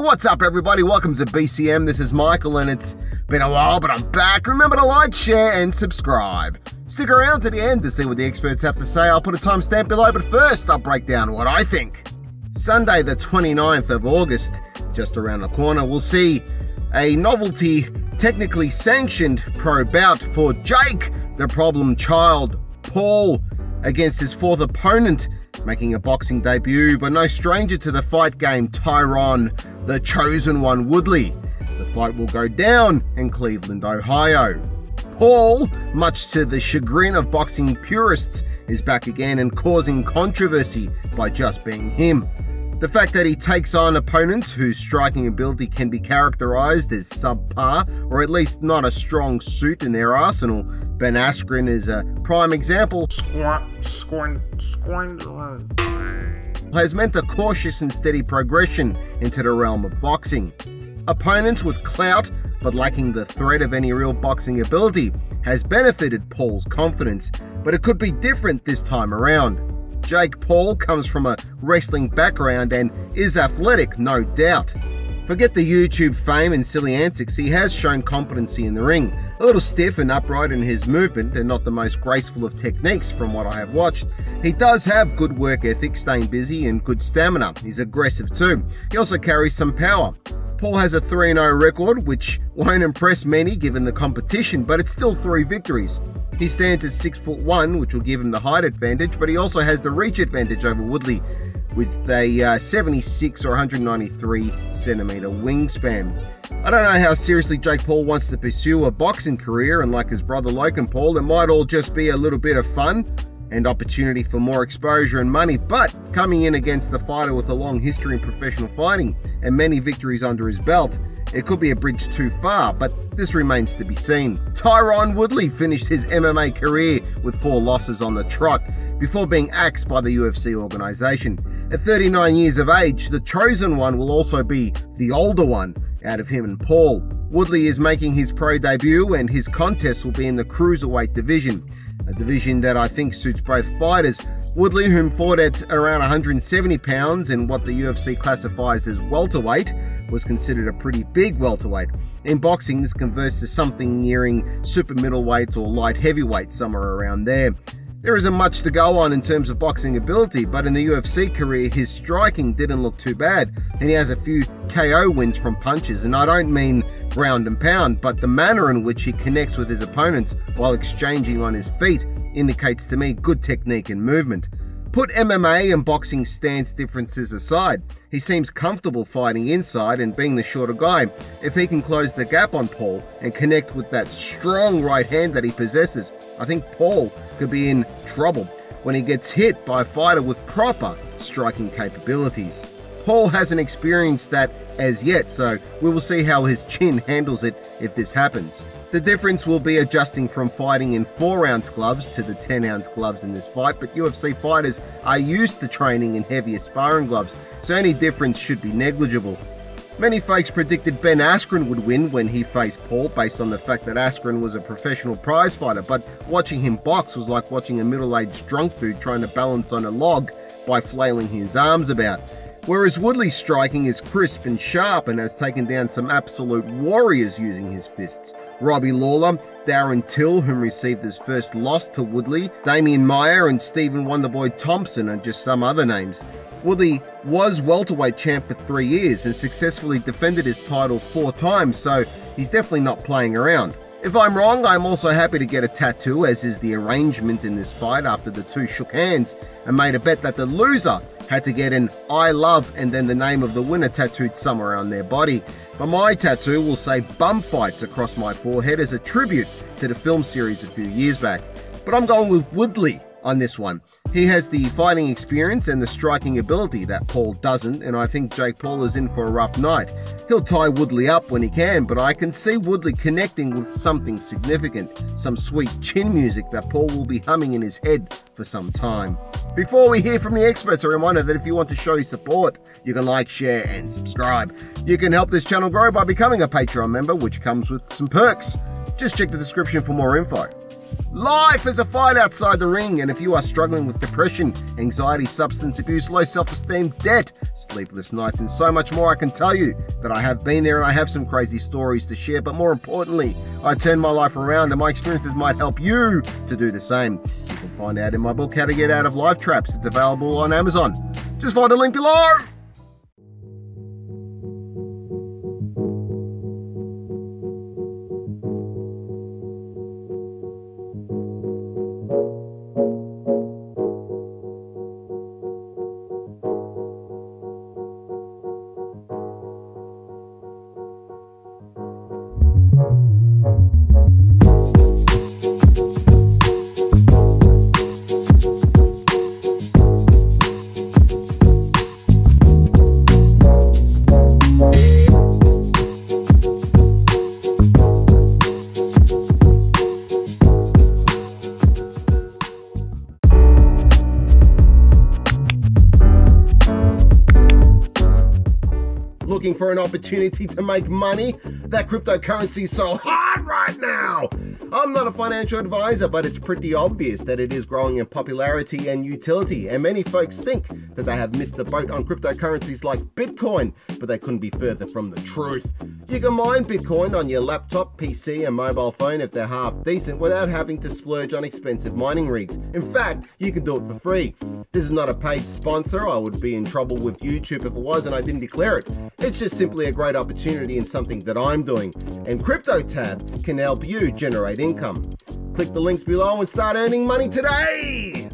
What's up, everybody? Welcome to BCM. This is Michael, and it's been a while, but I'm back. Remember to like, share, and subscribe. Stick around to the end to see what the experts have to say. I'll put a timestamp below, but first, I'll break down what I think. Sunday, the 29th of August, just around the corner, we'll see a novelty, technically sanctioned pro bout for Jake, the problem child, Paul, against his fourth opponent, making a boxing debut, but no stranger to the fight game, Tyron, the chosen one, Woodley. The fight will go down in Cleveland, Ohio. Paul, much to the chagrin of boxing purists, is back again and causing controversy by just being him. The fact that he takes on opponents whose striking ability can be characterized as subpar, or at least not a strong suit in their arsenal, Ben Askren is a prime example. Squat, squint, squint. Has meant a cautious and steady progression into the realm of boxing. Opponents with clout but lacking the threat of any real boxing ability has benefited Paul's confidence, but it could be different this time around. Jake Paul comes from a wrestling background and is athletic, no doubt. Forget the YouTube fame and silly antics, he has shown competency in the ring. A little stiff and upright in his movement and not the most graceful of techniques from what I have watched. He does have good work ethic, staying busy, and good stamina. He's aggressive too. He also carries some power. Paul has a 3 0 record, which won't impress many given the competition, but it's still three victories. He stands at 6 foot 1, which will give him the height advantage, but he also has the reach advantage over Woodley with a uh, 76 or 193 centimeter wingspan. I don't know how seriously Jake Paul wants to pursue a boxing career, and like his brother Logan Paul, it might all just be a little bit of fun and opportunity for more exposure and money, but coming in against the fighter with a long history in professional fighting and many victories under his belt, it could be a bridge too far, but this remains to be seen. Tyron Woodley finished his MMA career with four losses on the trot before being axed by the UFC organization. At 39 years of age, the chosen one will also be the older one out of him and Paul. Woodley is making his pro debut and his contest will be in the cruiserweight division, a division that I think suits both fighters. Woodley, whom fought at around 170 pounds in what the UFC classifies as welterweight, was considered a pretty big welterweight. In boxing, this converts to something nearing super middleweight or light heavyweight, somewhere around there. There isn't much to go on in terms of boxing ability, but in the UFC career, his striking didn't look too bad, and he has a few KO wins from punches. And I don't mean ground and pound, but the manner in which he connects with his opponents while exchanging on his feet indicates to me good technique and movement. Put MMA and boxing stance differences aside, he seems comfortable fighting inside and being the shorter guy. If he can close the gap on Paul and connect with that strong right hand that he possesses, I think Paul could be in trouble when he gets hit by a fighter with proper striking capabilities. Paul hasn't experienced that as yet, so we will see how his chin handles it if this happens. The difference will be adjusting from fighting in 4 ounce gloves to the 10 ounce gloves in this fight, but UFC fighters are used to training in heavier sparring gloves, so any difference should be negligible. Many folks predicted Ben Askren would win when he faced Paul based on the fact that Askren was a professional prize fighter, but watching him box was like watching a middle aged drunk dude trying to balance on a log by flailing his arms about. Whereas Woodley's striking is crisp and sharp and has taken down some absolute warriors using his fists. Robbie Lawler, Darren Till, whom received his first loss to Woodley, Demian Maia, and Stephen Wonderboy Thompson, are just some other names. Woodley was welterweight champ for three years and successfully defended his title four times, so he's definitely not playing around. If I'm wrong, I'm also happy to get a tattoo, as is the arrangement in this fight after the two shook hands and made a bet that the loser had to get an I love and then the name of the winner tattooed somewhere on their body. But my tattoo will say bum fights across my forehead as a tribute to the film series a few years back. But I'm going with Woodley on this one. He has the fighting experience and the striking ability that Paul doesn't, and I think Jake Paul is in for a rough night. He'll tie Woodley up when he can, but I can see Woodley connecting with something significant, some sweet chin music that Paul will be humming in his head for some time. Before we hear from the experts, a reminder that if you want to show your support, you can like, share, and subscribe. You can help this channel grow by becoming a Patreon member, which comes with some perks. Just check the description for more info. Life is a fight outside the ring, and if you are struggling with depression, anxiety, substance abuse, low self esteem, debt, sleepless nights, and so much more, I can tell you that I have been there and I have some crazy stories to share. But more importantly, I turned my life around, and my experiences might help you to do the same. You can find out in my book, How to Get Out of Life Traps. It's available on Amazon. Just find a link below. For an opportunity to make money? That cryptocurrency is so hot right now. I'm not a financial advisor, but it's pretty obvious that it is growing in popularity and utility, and many folks think that they have missed the boat on cryptocurrencies like Bitcoin, but they couldn't be further from the truth. You can mine Bitcoin on your laptop, PC, and mobile phone if they're half decent without having to splurge on expensive mining rigs. In fact, you can do it for free. This is not a paid sponsor. I would be in trouble with YouTube if it was and I didn't declare it. It's just simply a great opportunity and something that I'm doing. And CryptoTab can help you generate income. Click the links below and start earning money today!